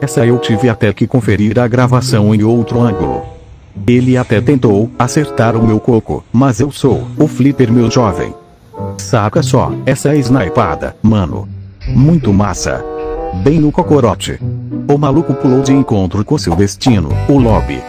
Essa eu tive até que conferir a gravação em outro ângulo. Ele até tentou acertar o meu coco, mas eu sou o flipper meu jovem. Saca só, essa é snipada, mano. Muito massa. Bem no cocorote. O maluco pulou de encontro com seu destino, o lobby.